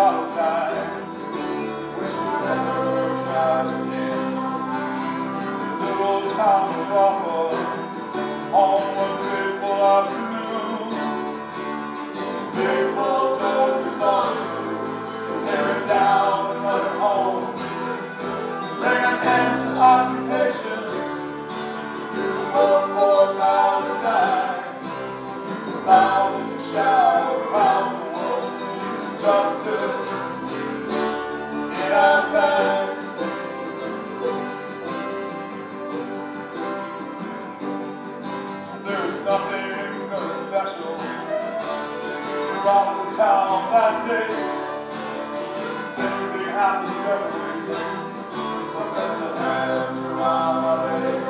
아, nothing very special. Robbed the town that day. Same thing happened every day. I met the hand of my leg.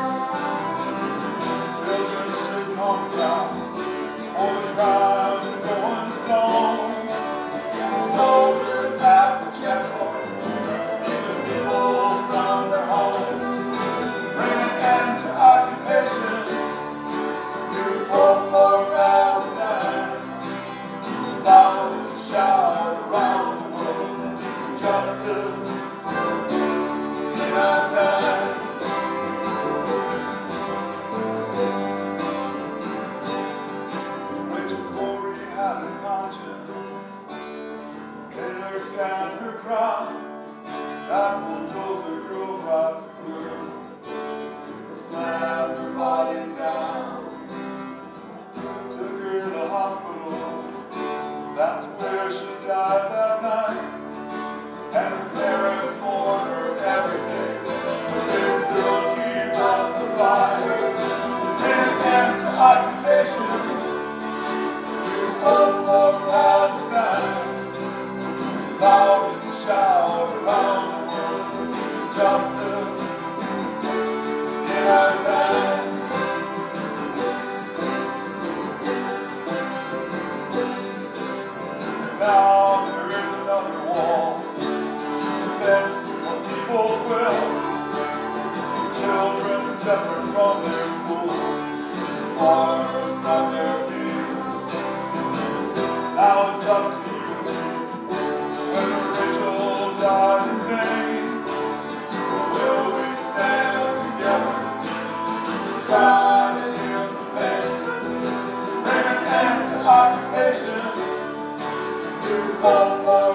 Children should come down. now there is another wall. Will. Children from their their. Now it's up to you. When died in vain, will we stand together? Oh.